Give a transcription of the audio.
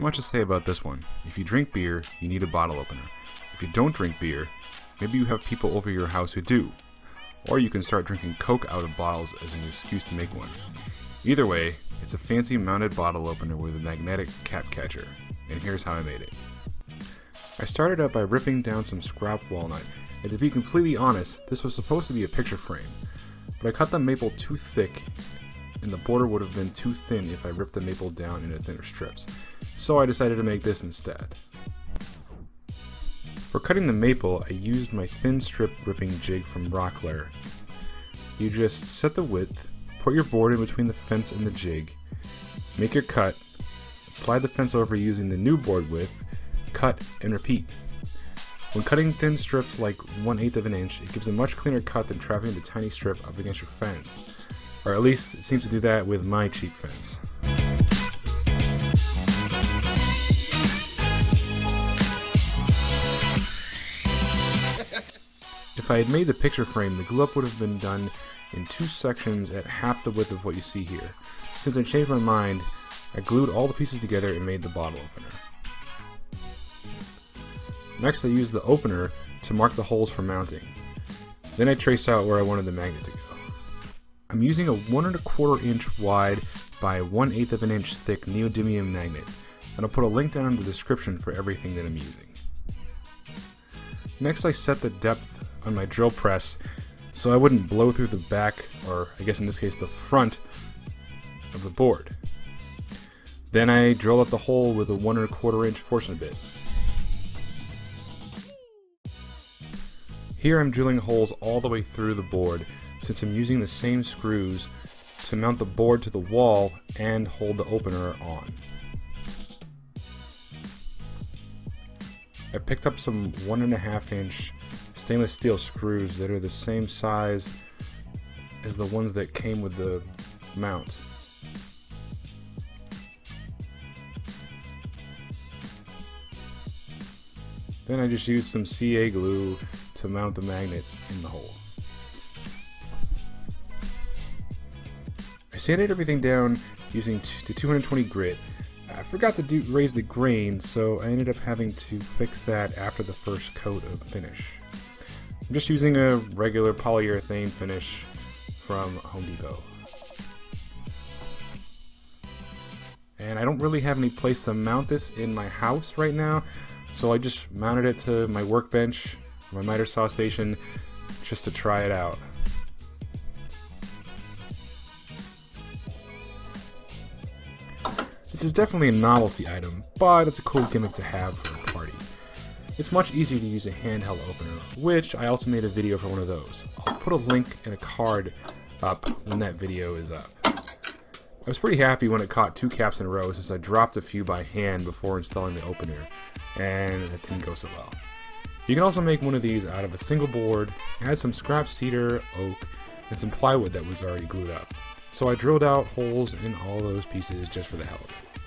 Much to say about this one. If you drink beer, you need a bottle opener. If you don't drink beer, maybe you have people over your house who do. Or you can start drinking Coke out of bottles as an excuse to make one. Either way, it's a fancy mounted bottle opener with a magnetic cap catcher. And here's how I made it. I started out by ripping down some scrap walnut, and to be completely honest, this was supposed to be a picture frame. But I cut the maple too thick, and the border would have been too thin if I ripped the maple down into thinner strips. So I decided to make this instead. For cutting the maple, I used my thin strip ripping jig from Rockler. You just set the width, put your board in between the fence and the jig, make your cut, slide the fence over using the new board width, cut, and repeat. When cutting thin strips like 1 8 of an inch, it gives a much cleaner cut than trapping the tiny strip up against your fence. Or at least it seems to do that with my cheap fence. If I had made the picture frame, the glue up would have been done in two sections at half the width of what you see here. Since I changed my mind, I glued all the pieces together and made the bottle opener. Next I used the opener to mark the holes for mounting. Then I traced out where I wanted the magnet to go. I'm using a one and a quarter inch wide by one eighth of an inch thick neodymium magnet, and I'll put a link down in the description for everything that I'm using. Next I set the depth on my drill press so I wouldn't blow through the back, or I guess in this case the front, of the board. Then I drill up the hole with a one and a quarter inch Forstner bit. Here I'm drilling holes all the way through the board since I'm using the same screws to mount the board to the wall and hold the opener on. I picked up some one and a half inch stainless steel screws that are the same size as the ones that came with the mount. Then I just used some CA glue to mount the magnet in the hole. I sanded everything down using the 220 grit. I forgot to do, raise the grain, so I ended up having to fix that after the first coat of finish. I'm just using a regular polyurethane finish from Home Depot. And I don't really have any place to mount this in my house right now, so I just mounted it to my workbench, my miter saw station, just to try it out. This is definitely a novelty item, but it's a cool gimmick to have. It's much easier to use a handheld opener, which I also made a video for one of those. I'll put a link and a card up when that video is up. I was pretty happy when it caught two caps in a row since I dropped a few by hand before installing the opener, and it didn't go so well. You can also make one of these out of a single board, add some scrap cedar, oak, and some plywood that was already glued up. So I drilled out holes in all those pieces just for the hell of it.